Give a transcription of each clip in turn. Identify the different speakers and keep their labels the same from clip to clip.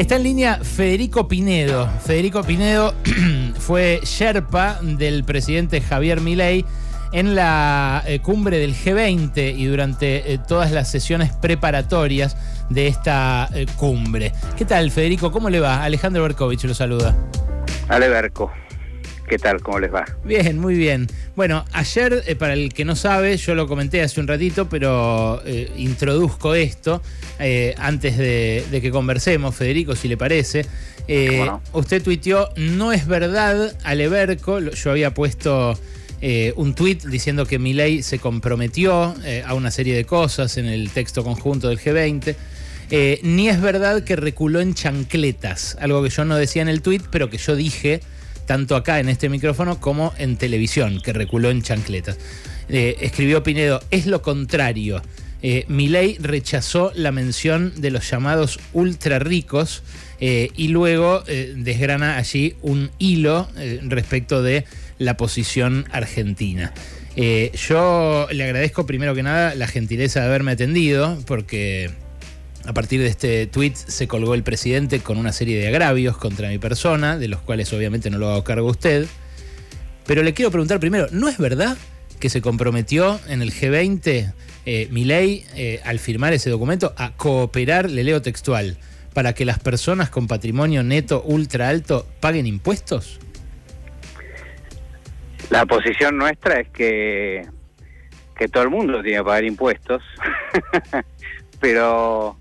Speaker 1: Está en línea Federico Pinedo. Federico Pinedo fue Sherpa del presidente Javier Milei en la eh, cumbre del G20 y durante eh, todas las sesiones preparatorias de esta eh, cumbre. ¿Qué tal, Federico? ¿Cómo le va? Alejandro Berkovich lo saluda.
Speaker 2: Ale Berco. ¿Qué tal? ¿Cómo les va?
Speaker 1: Bien, muy bien. Bueno, ayer, eh, para el que no sabe, yo lo comenté hace un ratito, pero eh, introduzco esto eh, antes de, que conversemos, Federico, si le parece. Usted tuiteó, no es verdad, Aleberco, yo había puesto... un tuit diciendo que Milei se comprometió a una serie de cosas en el texto conjunto del G20. ni es verdad que reculó en chancletas, algo que yo no decía en el tuit, pero que yo dije tanto acá en este micrófono como en televisión, que reculó en chancletas. Eh, escribió Pinedo, es lo contrario. Eh, Milei rechazó la mención de los llamados ultra ricos eh, y luego desgrana allí un hilo respecto de la posición argentina. yo le agradezco primero que nada la gentileza de haberme atendido porque a partir de este tuit se colgó el presidente con una serie de agravios contra mi persona, de los cuales obviamente no lo hago cargo usted. Pero le quiero preguntar primero, ¿no es verdad que se comprometió en el G20 eh, mi ley eh, al firmar ese documento a cooperar, le leo textual, para que las personas con patrimonio neto ultra alto paguen impuestos?
Speaker 2: La posición nuestra es que, que todo el mundo tiene que pagar impuestos, pero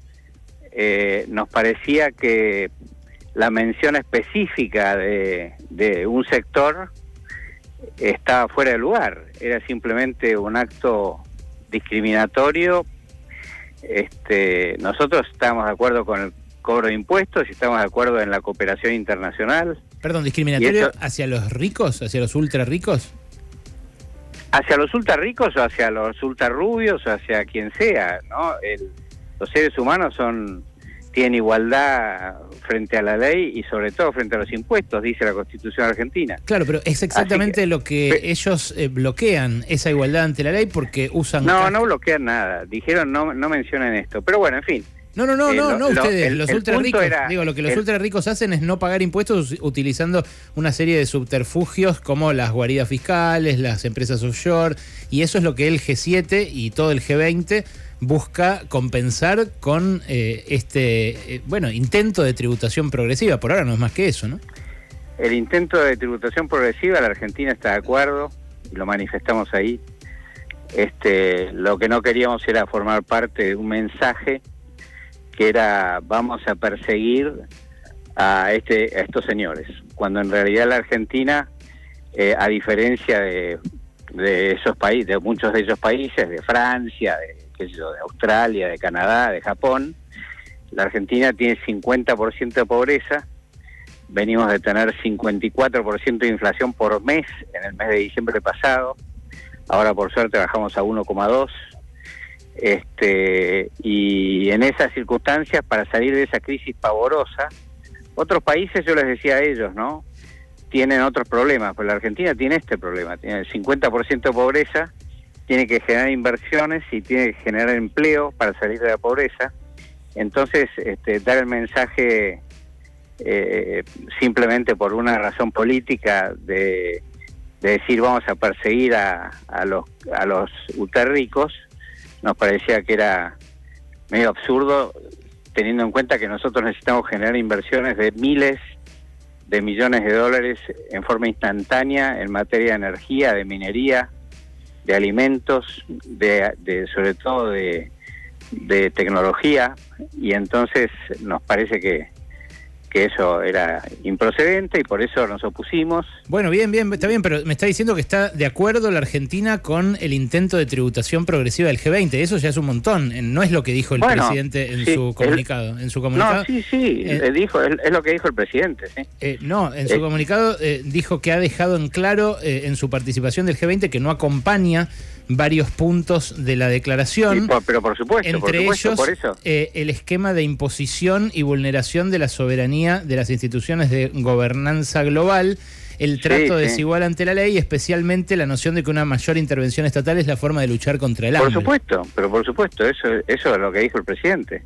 Speaker 2: eh, nos parecía que la mención específica de, un sector estaba fuera de lugar, era simplemente un acto discriminatorio. Este, nosotros estamos de acuerdo con el cobro de impuestos y estamos de acuerdo en la cooperación internacional.
Speaker 1: Perdón, discriminatorio hacia los ricos, hacia los ultra ricos.
Speaker 2: Hacia los ultra ricos o hacia los ultra rubios o hacia quien sea, ¿no? los seres humanos son tienen igualdad frente a la ley y sobre todo frente a los impuestos, dice la Constitución argentina.
Speaker 1: Claro, pero es exactamente lo que ellos eh, bloquean, esa igualdad ante la ley, porque usan...
Speaker 2: No, no bloquean nada, dijeron no, no mencionan esto, pero bueno, en fin.
Speaker 1: No, no, no, eh, no, no, ustedes, los ultra ricos, digo, lo que los ultra ricos hacen es no pagar impuestos utilizando una serie de subterfugios como las guaridas fiscales, las empresas offshore, y eso es lo que el G7 y todo el G20 busca compensar con eh, este eh, bueno intento de tributación progresiva. Por ahora no es más que eso, ¿no?
Speaker 2: El intento de tributación progresiva, la Argentina está de acuerdo, y lo manifestamos ahí. Este, lo que no queríamos era formar parte de un mensaje que era vamos a perseguir a este a estos señores, cuando en realidad la Argentina, eh, a diferencia de, esos países, de muchos de esos países, de Francia, de de Australia, de Canadá, de Japón. La Argentina tiene 50% de pobreza, venimos de tener 54% de inflación por mes en el mes de diciembre pasado, ahora por suerte bajamos a 1,2. Este, y en esas circunstancias, para salir de esa crisis pavorosa, otros países, yo les decía a ellos, ¿no? Tienen otros problemas, pues la Argentina tiene este problema, tiene el 50% de pobreza, tiene que generar inversiones y tiene que generar empleo para salir de la pobreza. Entonces, este, dar el mensaje eh, simplemente por una razón política de, decir vamos a perseguir a, los a los ricos nos parecía que era medio absurdo teniendo en cuenta que nosotros necesitamos generar inversiones de miles de millones de dólares en forma instantánea en materia de energía, de minería, de alimentos, de, sobre todo de, de tecnología, y entonces nos parece que, que eso era improcedente y por eso nos opusimos.
Speaker 1: Bueno, bien, bien, está bien, pero me está diciendo que está de acuerdo la Argentina con el intento de tributación progresiva del G20. Eso ya es un montón. No es lo que dijo el presidente en su comunicado. en su comunicado.
Speaker 2: No, sí, sí, eh, dijo, es, lo que dijo el presidente.
Speaker 1: Eh, no, en su eh, comunicado dijo que ha dejado en claro en su participación del G20 que no acompaña varios puntos de la declaración.
Speaker 2: pero por supuesto,
Speaker 1: entre ellos eh, el esquema de imposición y vulneración de la soberanía de las instituciones de gobernanza global el trato desigual ante la ley y especialmente la noción de que una mayor intervención estatal es la forma de luchar contra el hambre.
Speaker 2: Por supuesto, pero por supuesto, eso, eso es lo que dijo el presidente.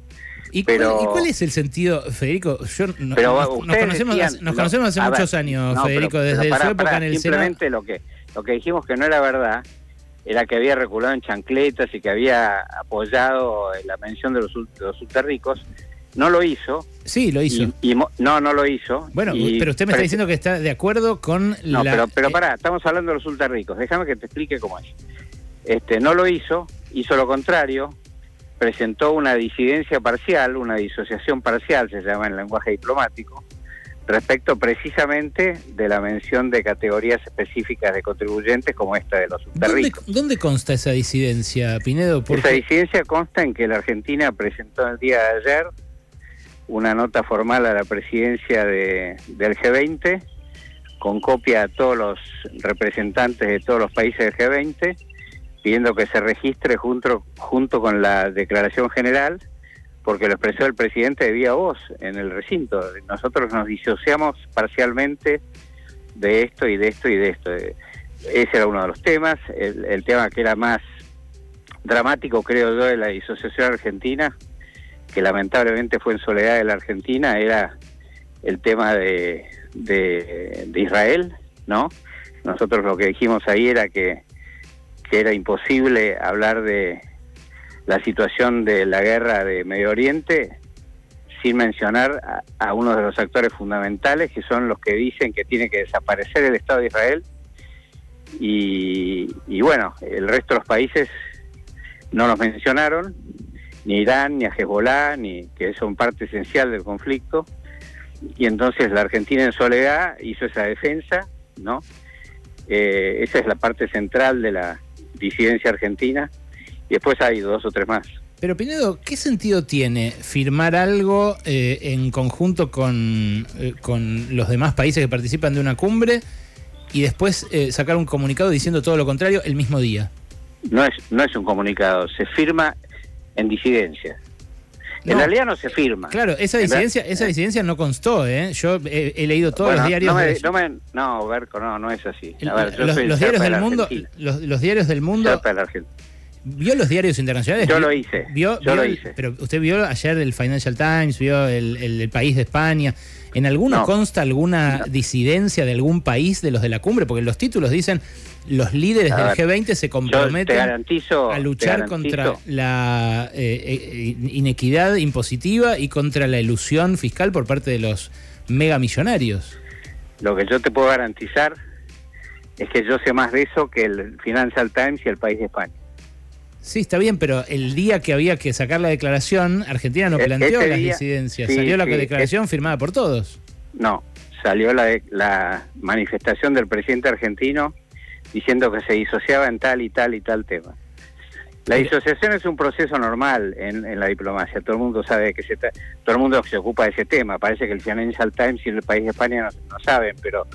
Speaker 1: ¿Y, cuál, ¿Y, cuál, es el sentido, Federico? Yo, no,
Speaker 2: pero
Speaker 1: nos, conocemos, decían, nos conocemos hace muchos ver, años, no, Federico,
Speaker 2: pero,
Speaker 1: desde
Speaker 2: pero para,
Speaker 1: su época
Speaker 2: para,
Speaker 1: en el
Speaker 2: Simplemente lo que, lo que dijimos que no era verdad era que había reculado en chancletas y que había apoyado la mención de los, de los ultrarricos. No lo hizo.
Speaker 1: Sí, lo hizo.
Speaker 2: Y, y, no, no lo hizo.
Speaker 1: Bueno,
Speaker 2: y,
Speaker 1: pero usted me está diciendo que está de acuerdo con
Speaker 2: no,
Speaker 1: la...
Speaker 2: pero, pero
Speaker 1: eh,
Speaker 2: pará, estamos hablando de los ultrarricos. Déjame que te explique cómo es. Este, no lo hizo, hizo lo contrario, presentó una disidencia parcial, una disociación parcial, se llama en lenguaje diplomático, respecto precisamente de la mención de categorías específicas de contribuyentes como esta de los ultrarricos.
Speaker 1: ¿Dónde, ¿Dónde, consta esa disidencia, Pinedo?
Speaker 2: Porque... Esa disidencia consta en que la Argentina presentó el día de ayer una nota formal a la presidencia de, del G20 con copia a todos los representantes de todos los países del G20 pidiendo que se registre junto, junto con la declaración general porque lo expresó el presidente de vía voz en el recinto. Nosotros nos disociamos parcialmente de esto y de esto y de esto. Ese era uno de los temas. El, tema que era más dramático, creo yo, de la disociación argentina, que lamentablemente fue en soledad de la Argentina, era el tema de, de, de Israel, ¿no? Nosotros lo que dijimos ahí era que, que era imposible hablar de la situación de la guerra de Medio Oriente sin mencionar a, uno de los actores fundamentales, que son los que dicen que tiene que desaparecer el Estado de Israel. Y, y bueno, el resto de los países no los mencionaron, ni Irán, ni a Hezbollah, ni que son parte esencial del conflicto. Y entonces la Argentina en soledad hizo esa defensa, ¿no? Eh, esa es la parte central de la disidencia argentina. Y después hay dos o tres más.
Speaker 1: Pero Pinedo, ¿qué sentido tiene firmar algo eh, en conjunto con, eh, con, los demás países que participan de una cumbre y después eh, sacar un comunicado diciendo todo lo contrario el mismo día?
Speaker 2: No es, no es un comunicado, se firma en disidencia. No. En realidad no se firma.
Speaker 1: Claro, esa disidencia, esa disidencia no constó, ¿eh? Yo he, he leído todos bueno, los diarios.
Speaker 2: No, me,
Speaker 1: de...
Speaker 2: no, me, no, Berco, no, no es así. A ver,
Speaker 1: los, los diarios del mundo, los, los, diarios del mundo. ¿Vio los diarios internacionales?
Speaker 2: Yo lo hice.
Speaker 1: ¿Vio,
Speaker 2: yo
Speaker 1: vio
Speaker 2: lo
Speaker 1: el,
Speaker 2: hice.
Speaker 1: Pero usted vio ayer el Financial Times, vio el, el, el País de España. ¿En alguno no. consta alguna no. disidencia de algún país de los de la cumbre? Porque los títulos dicen los líderes del
Speaker 2: ver,
Speaker 1: G20 se comprometen
Speaker 2: garantizo,
Speaker 1: a luchar contra la eh, inequidad impositiva y contra la ilusión fiscal por parte de los megamillonarios.
Speaker 2: Lo que yo te puedo garantizar es que yo sé más de eso que el Financial Times y el País de España.
Speaker 1: Sí, está bien, pero el día que había que sacar la declaración, Argentina no planteó
Speaker 2: Ese
Speaker 1: las
Speaker 2: día,
Speaker 1: disidencias,
Speaker 2: sí,
Speaker 1: salió la
Speaker 2: sí,
Speaker 1: declaración
Speaker 2: es,
Speaker 1: firmada por todos.
Speaker 2: No, salió la, la manifestación del presidente argentino diciendo que se disociaba en tal y tal y tal tema. La disociación es un proceso normal en, en, la diplomacia. Todo el mundo sabe que se todo el mundo se ocupa de ese tema. Parece que el Financial Times y el país de España no, no, saben, pero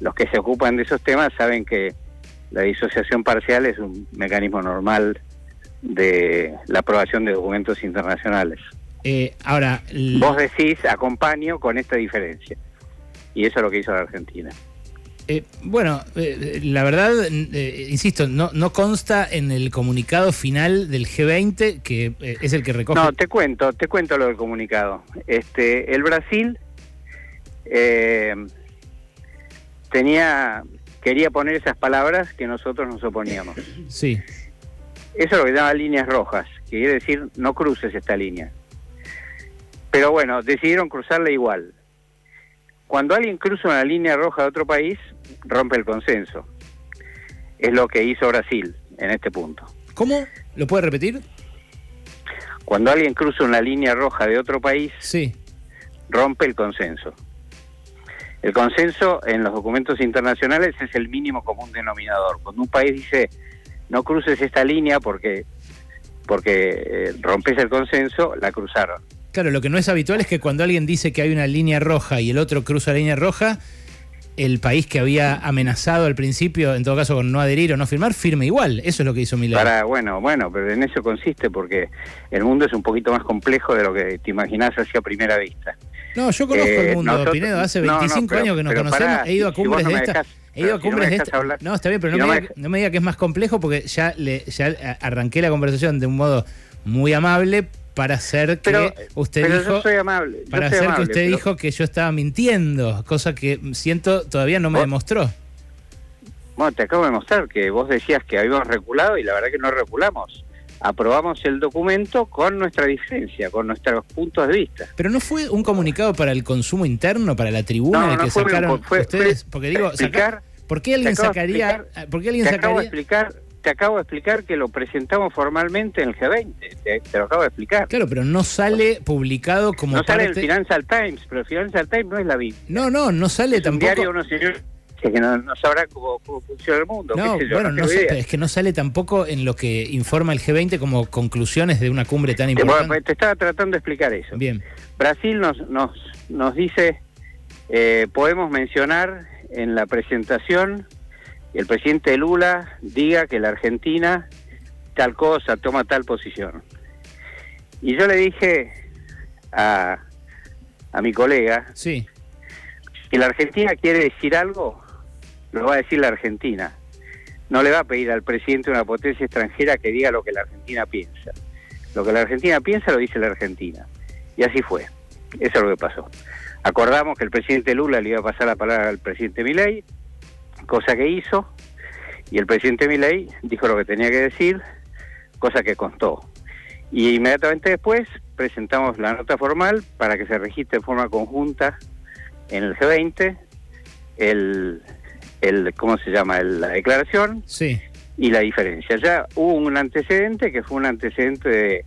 Speaker 2: los que se ocupan de esos temas saben que la disociación parcial es un mecanismo normal de la aprobación de documentos internacionales.
Speaker 1: Eh, ahora,
Speaker 2: vos decís acompaño con esta diferencia y eso es lo que hizo la Argentina.
Speaker 1: Eh, bueno, eh, la verdad, eh, insisto, no, no consta en el comunicado final del G20, que es el que recoge.
Speaker 2: No, te cuento, te cuento lo del comunicado. Este, el Brasil eh, tenía, quería poner esas palabras que nosotros nos oponíamos.
Speaker 1: Sí.
Speaker 2: Eso es lo que llama líneas rojas, que quiere decir no cruces esta línea. Pero bueno, decidieron cruzarla igual. Cuando alguien cruza una línea roja de otro país, rompe el consenso. Es lo que hizo Brasil en este punto.
Speaker 1: ¿Cómo? ¿Lo puede repetir?
Speaker 2: Cuando alguien cruza una línea roja de otro país,
Speaker 1: sí.
Speaker 2: rompe el consenso. El consenso en los documentos internacionales es el mínimo común denominador. Cuando un país dice no cruces esta línea porque porque eh, rompes el consenso, la cruzaron.
Speaker 1: Claro, lo que no es habitual es que cuando alguien dice que hay una línea roja y el otro cruza la línea roja, el país que había amenazado al principio, en todo caso con no adherir o no firmar, firme igual. Eso es lo que hizo Milei.
Speaker 2: Para, bueno, bueno, pero en eso consiste porque el mundo es un poquito más complejo de lo que te imaginas así a primera vista.
Speaker 1: No, yo conozco eh, el mundo, nosotros, Pinedo, hace 25 no, no, pero, años que nos conocemos, he ido a cumbres si no de esta. He ido a cumbres si no de esta. Hablar, no, está bien, pero si no, me, diga, no, me diga, que es más complejo porque ya, le, ya arranqué la conversación de un modo muy amable para hacer que usted dijo para hacer que usted dijo que yo estaba mintiendo, cosa que siento todavía no me demostró.
Speaker 2: Bueno, te acabo de mostrar que vos decías que habíamos reculado y la verdad que no reculamos. Aprobamos el documento con nuestra diferencia, con nuestros puntos de vista.
Speaker 1: Pero no fue un comunicado para el consumo interno, para la tribuna que sacaron ustedes, porque digo, ¿por qué alguien sacaría, ¿por qué alguien
Speaker 2: sacaría? explicar te acabo de explicar que lo presentamos formalmente en el G20, te, lo acabo de explicar.
Speaker 1: Claro, pero no sale publicado como
Speaker 2: No sale el Financial Times, pero el Financial Times no es la Biblia.
Speaker 1: No, no, no sale
Speaker 2: es
Speaker 1: tampoco...
Speaker 2: Un diario unos señores que no, sabrá cómo, funciona el mundo.
Speaker 1: No, bueno, no, sé, es que no sale tampoco en lo que informa el G20 como conclusiones de una cumbre tan importante.
Speaker 2: Bueno, te estaba tratando de explicar eso.
Speaker 1: Bien.
Speaker 2: Brasil nos, nos, nos dice, eh, podemos mencionar en la presentación el presidente Lula diga que la Argentina tal cosa, toma tal posición. Y yo le dije a, a mi colega
Speaker 1: sí.
Speaker 2: que la Argentina quiere decir algo, lo va a decir la Argentina. No le va a pedir al presidente de una potencia extranjera que diga lo que la Argentina piensa. Lo que la Argentina piensa lo dice la Argentina. Y así fue. Eso es lo que pasó. Acordamos que el presidente Lula le iba a pasar la palabra al presidente Milei cosa que hizo, y el presidente Milei dijo lo que tenía que decir, cosa que constó. Y inmediatamente después presentamos la nota formal para que se registre de forma conjunta en el G20 el, el ¿cómo se llama? la declaración
Speaker 1: sí.
Speaker 2: y la diferencia. Ya hubo un antecedente que fue un antecedente de,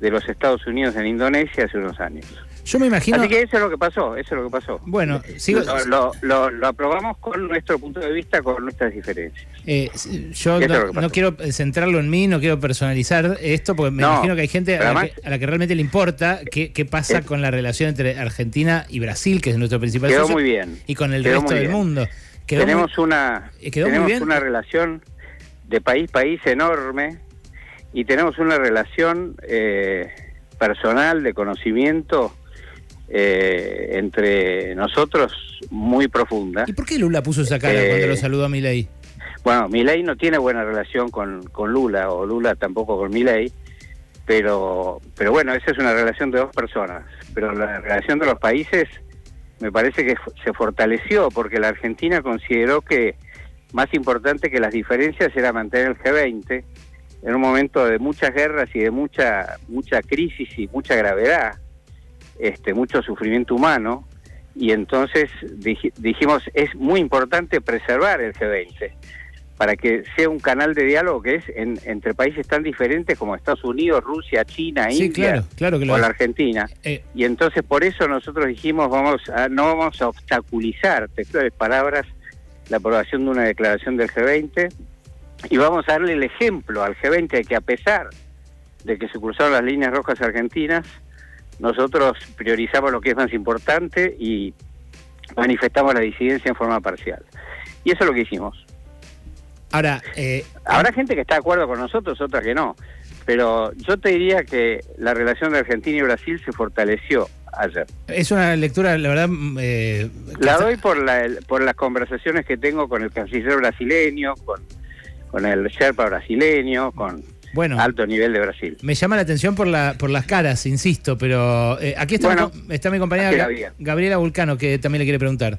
Speaker 2: de los Estados Unidos en Indonesia hace unos años.
Speaker 1: Yo me imagino.
Speaker 2: Así que eso es lo que pasó, eso es lo que pasó.
Speaker 1: Bueno,
Speaker 2: sigo... lo, lo, aprobamos con nuestro punto de vista, con nuestras diferencias.
Speaker 1: Eh, yo no, quiero centrarlo en mí, no quiero personalizar esto, porque me imagino que hay gente a la que, realmente le importa qué, qué pasa con la relación entre Argentina y Brasil, que es nuestro principal
Speaker 2: quedó muy bien.
Speaker 1: y con el resto del mundo.
Speaker 2: Tenemos una,
Speaker 1: eh,
Speaker 2: tenemos una relación de país país enorme y tenemos una relación eh, personal de conocimiento eh, entre nosotros muy profunda.
Speaker 1: ¿Y por qué Lula puso esa cara cuando lo eh, saludó a Milei?
Speaker 2: Bueno, Milei no tiene buena relación con, con Lula, o Lula tampoco con Milei, pero, pero bueno, esa es una relación de dos personas. Pero la relación de los países me parece que se fortaleció porque la Argentina consideró que más importante que las diferencias era mantener el G20 en un momento de muchas guerras y de mucha mucha crisis y mucha gravedad este, mucho sufrimiento humano y entonces dijimos es muy importante preservar el G20 para que sea un canal de diálogo que es entre países tan diferentes como Estados Unidos, Rusia, China, India
Speaker 1: claro,
Speaker 2: o la Argentina. Eh, y entonces por eso nosotros dijimos vamos a, no vamos a obstaculizar, textuales palabras, la aprobación de una declaración del G20 y vamos a darle el ejemplo al G20 de que a pesar de que se cruzaron las líneas rojas argentinas, nosotros priorizamos lo que es más importante y manifestamos la disidencia en forma parcial. Y eso es lo que hicimos.
Speaker 1: Ahora, eh,
Speaker 2: habrá gente que está de acuerdo con nosotros, otra que no. Pero yo te diría que la relación de Argentina y Brasil se fortaleció ayer.
Speaker 1: Es una lectura, la verdad... Eh,
Speaker 2: la doy por, la, por las conversaciones que tengo con el canciller brasileño, con, con el Sherpa brasileño, con bueno, alto nivel de Brasil.
Speaker 1: Me llama la atención por, la, por las caras, insisto, pero eh, aquí está, mi, está mi compañera Gabriela Vulcano, que también le quiere preguntar.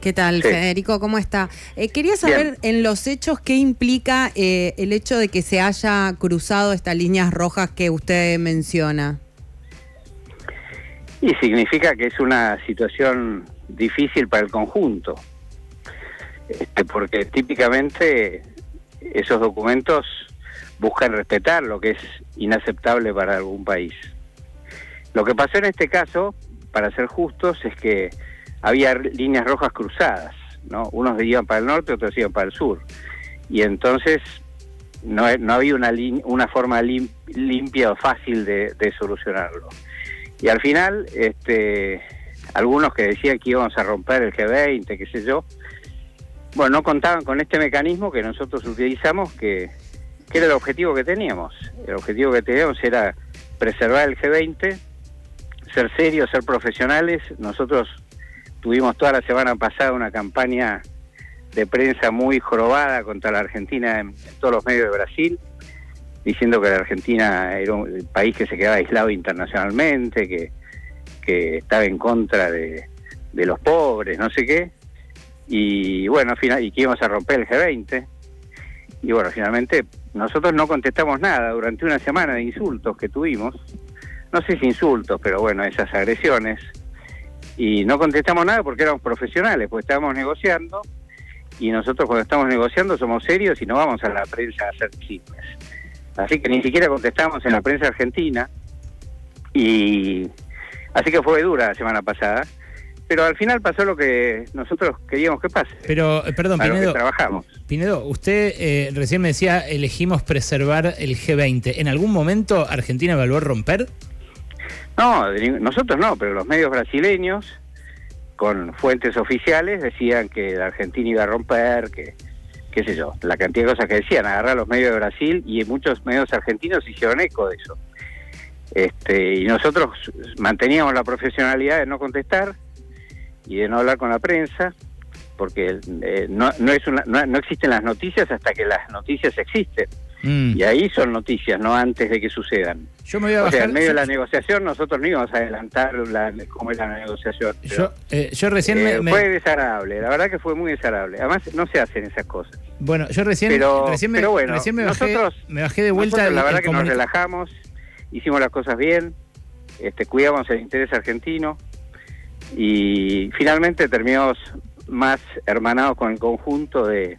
Speaker 3: ¿Qué tal, Federico? ¿Cómo está? Eh, quería saber en los hechos qué implica eh, el hecho de que se haya cruzado estas líneas rojas que usted menciona.
Speaker 2: Y significa que es una situación difícil para el conjunto, este, porque típicamente esos documentos buscan respetar lo que es inaceptable para algún país. Lo que pasó en este caso, para ser justos, es que había líneas rojas cruzadas, ¿no? Unos iban para el norte, otros iban para el sur. Y entonces no, no había una, una forma limpia o fácil de, de, solucionarlo. Y al final, este, algunos que decían que íbamos a romper el G20, qué sé yo, bueno, no contaban con este mecanismo que nosotros utilizamos, que que era el objetivo que teníamos. El objetivo que teníamos era preservar el G20, ser serios, ser profesionales. Nosotros tuvimos toda la semana pasada una campaña de prensa muy jorobada contra la Argentina en, todos los medios de Brasil. diciendo que la Argentina era un país que se quedaba aislado internacionalmente, que, que estaba en contra de, de los pobres, no sé qué. Y bueno, final, y que íbamos a romper el G20. Y bueno, finalmente nosotros no contestamos nada durante una semana de insultos que tuvimos. No sé si insultos, pero bueno, esas agresiones. Y no contestamos nada porque éramos profesionales, pues estábamos negociando. Y nosotros cuando estamos negociando somos serios y no vamos a la prensa a hacer chismes. Así que ni siquiera contestamos en la prensa argentina. Y así que fue dura la semana pasada. Pero al final pasó lo que nosotros queríamos que pase.
Speaker 1: Pero, eh, perdón,
Speaker 2: lo
Speaker 1: Pinedo.
Speaker 2: que trabajamos.
Speaker 1: Pinedo, usted eh, recién me decía, elegimos preservar el G20. ¿En algún momento Argentina evaluó romper?
Speaker 2: No, nosotros no, pero los medios brasileños, con fuentes oficiales, decían que la Argentina iba a romper, que qué sé yo, la cantidad de cosas que decían, agarrar los medios de Brasil y muchos medios argentinos hicieron eco de eso. Este, y nosotros manteníamos la profesionalidad de no contestar y de no hablar con la prensa, porque eh, no, no, es una, no, no existen las noticias hasta que las noticias existen.
Speaker 1: Mm.
Speaker 2: Y ahí son noticias, no antes de que sucedan.
Speaker 1: Yo me voy a
Speaker 2: O
Speaker 1: bajar.
Speaker 2: sea, en medio de la negociación nosotros no íbamos a adelantar la, cómo es la negociación.
Speaker 1: yo, eh, yo recién
Speaker 2: eh,
Speaker 1: me,
Speaker 2: Fue desagradable, la verdad que fue muy desagradable. Además, no se hacen esas cosas.
Speaker 1: Bueno, yo recién,
Speaker 2: Pero-
Speaker 1: recién, me,
Speaker 2: pero bueno,
Speaker 1: recién me, bajé,
Speaker 2: nosotros-
Speaker 1: me bajé de vuelta
Speaker 2: Nosotros, la verdad que nos relajamos, hicimos las cosas bien, este, cuidamos el interés argentino y finalmente terminamos más hermanados con el conjunto de,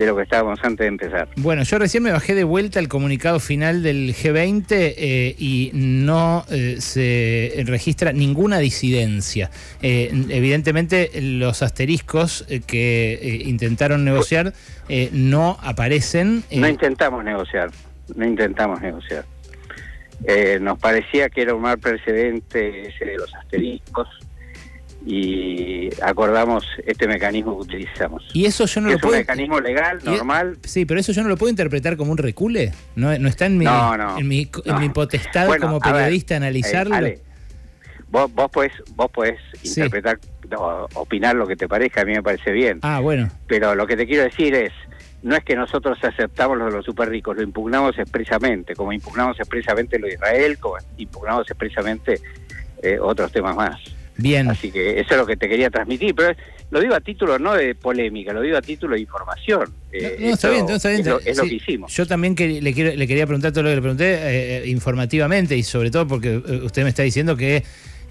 Speaker 2: de lo que estábamos antes de empezar.
Speaker 1: Bueno, yo recién me bajé de vuelta el comunicado final del G20 eh, y no eh, se registra ninguna disidencia. Eh, evidentemente los asteriscos que intentaron negociar eh, no aparecen.
Speaker 2: No intentamos negociar, no intentamos negociar. Nos parecía que era un mal precedente ese de los asteriscos y acordamos este mecanismo que utilizamos.
Speaker 1: y eso yo no
Speaker 2: Que
Speaker 1: lo
Speaker 2: es un mecanismo legal, normal.
Speaker 1: Sí, pero eso yo no lo puedo interpretar como un recule. No, no está en mi,
Speaker 2: No, no,
Speaker 1: en mi, en
Speaker 2: no.
Speaker 1: mi potestad
Speaker 2: Bueno,
Speaker 1: como
Speaker 2: ver,
Speaker 1: periodista
Speaker 2: eh,
Speaker 1: analizarlo.
Speaker 2: Ale, vos, vos podés, vos podés
Speaker 1: Sí.
Speaker 2: interpretar, opinar lo que te parezca, a mí me parece bien.
Speaker 1: ah, bueno.
Speaker 2: Pero lo que te quiero decir es, no es que nosotros aceptamos lo de los super ricos, lo impugnamos expresamente, como impugnamos expresamente lo de Israel, como impugnamos expresamente eh, otros temas más.
Speaker 1: Bien.
Speaker 2: Así que eso es lo que te quería transmitir, pero lo digo a título no de polémica, lo digo a título de información. Eh,
Speaker 1: No, no, está bien, no, está bien.
Speaker 2: Es, lo, es lo
Speaker 1: Sí,
Speaker 2: que hicimos.
Speaker 1: Yo también que- le, quiero- le quería preguntar todo lo que le pregunté eh, eh, informativamente y sobre todo porque eh, usted me está diciendo que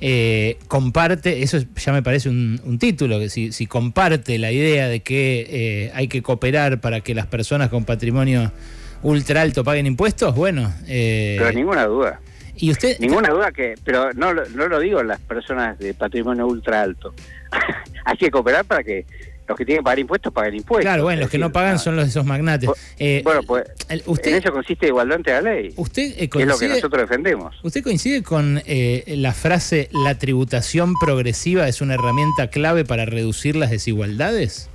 Speaker 1: eh, comparte, eso es- ya me parece un, un título, que si, si comparte la idea de que eh, hay que cooperar para que las personas con patrimonio ultra alto paguen impuestos, bueno. eh,
Speaker 2: Pero ninguna duda.
Speaker 1: Y usted...
Speaker 2: Ninguna duda que, pero no, lo- no lo digo las personas de patrimonio ultra alto. Hay que cooperar para que los que tienen que pagar impuestos paguen impuestos.
Speaker 1: Claro, bueno, los que no pagan son los de esos magnates.
Speaker 2: Bu-
Speaker 1: Eh,
Speaker 2: bueno, pues
Speaker 1: el-
Speaker 2: en
Speaker 1: usted,
Speaker 2: eso consiste igualdad ante la ley,
Speaker 1: usted eh,
Speaker 2: que es lo que nosotros defendemos.
Speaker 1: ¿Usted coincide con eh, la frase la tributación progresiva es una herramienta clave para reducir las desigualdades?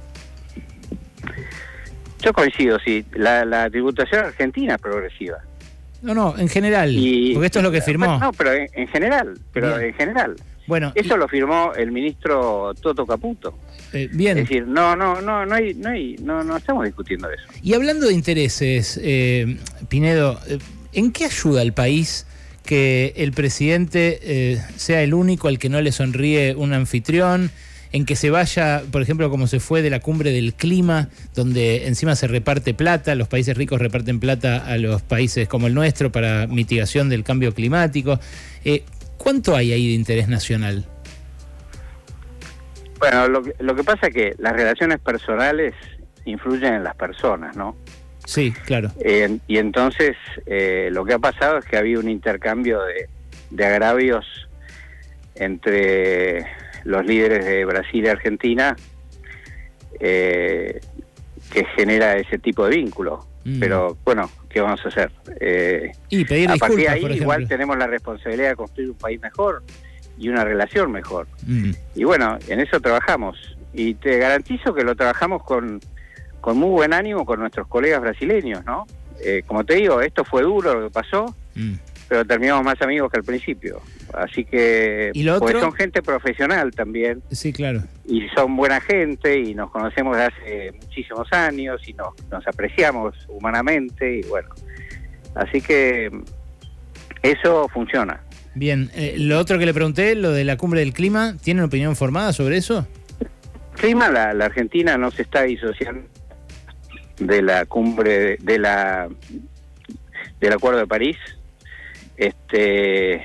Speaker 2: Yo coincido, sí. La, la tributación argentina es progresiva.
Speaker 1: No, no, en general,
Speaker 2: Y,
Speaker 1: porque esto es lo que firmó.
Speaker 2: No, pero en, en general, pero
Speaker 1: Bien.
Speaker 2: en general.
Speaker 1: Bueno,
Speaker 2: Eso lo firmó el ministro Toto Caputo.
Speaker 1: eh, bien.
Speaker 2: Es decir, no, no, no, no hay, no hay, no, no estamos discutiendo eso.
Speaker 1: Y hablando de intereses, eh, Pinedo, eh, ¿en qué ayuda al país que el presidente eh, sea el único al que no le sonríe un anfitrión? En que se vaya, por ejemplo, como se fue de la cumbre del clima, donde encima se reparte plata, los países ricos reparten plata a los países como el nuestro para mitigación del cambio climático. Eh, ¿Cuánto hay ahí de interés nacional?
Speaker 2: Bueno, lo, que- lo que pasa es que las relaciones personales influyen en las personas, ¿no?
Speaker 1: Sí, claro.
Speaker 2: Eh, y entonces eh, lo que ha pasado es que ha habido un intercambio de, de agravios entre los líderes de Brasil y Argentina eh, que genera ese tipo de vínculo.
Speaker 1: Mm.
Speaker 2: Pero bueno, ¿qué vamos a hacer? Eh,
Speaker 1: Y pedir
Speaker 2: a partir de ahí igual tenemos la responsabilidad de construir un país mejor y una relación mejor.
Speaker 1: Mm.
Speaker 2: Y bueno, en eso trabajamos. Y te garantizo que lo trabajamos con, con muy buen ánimo con nuestros colegas brasileños, ¿no? Eh, como te digo, esto fue duro lo que pasó,
Speaker 1: Mm.
Speaker 2: Pero terminamos más amigos que al principio. Así que,
Speaker 1: ¿Y lo otro?
Speaker 2: son gente profesional también,
Speaker 1: Sí, claro.
Speaker 2: y son buena gente, y nos conocemos de hace muchísimos años, y nos, nos apreciamos humanamente, y bueno, Así que eso funciona.
Speaker 1: Bien, eh, lo otro que le pregunté, lo de la cumbre del clima, ¿tienen opinión formada sobre eso?
Speaker 2: Clima, la, la Argentina no se está disociando de la cumbre de la del Acuerdo de París. Este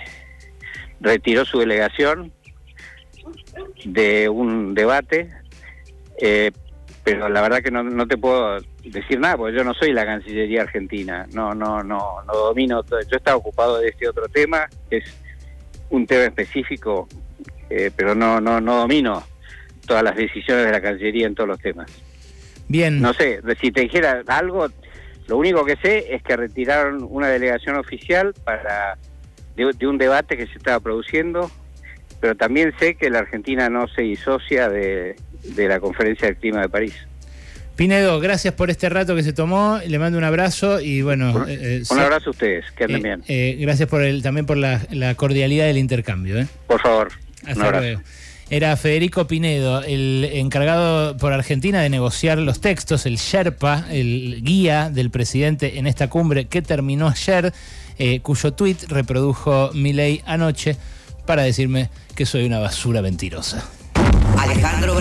Speaker 2: retiró su delegación de un debate, eh, pero la verdad que no, no te puedo decir nada porque yo no soy la Cancillería Argentina, no no no no domino, todo. yo estaba ocupado de este otro tema, es un tema específico, eh, pero no no no domino todas las decisiones de la Cancillería en todos los temas.
Speaker 1: Bien.
Speaker 2: No sé, si te dijera algo, lo único que sé es que retiraron una delegación oficial para de, de un debate que se estaba produciendo, pero también sé que la Argentina no se disocia de, de la conferencia del clima de París.
Speaker 1: Pinedo, gracias por este rato que se tomó. Le mando un abrazo y bueno.
Speaker 2: Un,
Speaker 1: eh, eh,
Speaker 2: un abrazo a ustedes, que anden
Speaker 1: eh,
Speaker 2: bien.
Speaker 1: eh, gracias por el, también por la, la cordialidad del intercambio. ¿eh?
Speaker 2: Por favor, un
Speaker 1: Hasta
Speaker 2: abrazo.
Speaker 1: luego. Era Federico Pinedo, el encargado por Argentina de negociar los textos, el Sherpa, el guía del presidente en esta cumbre que terminó ayer, eh, cuyo tuit reprodujo Milei anoche para decirme que soy una basura mentirosa.
Speaker 4: Alejandro.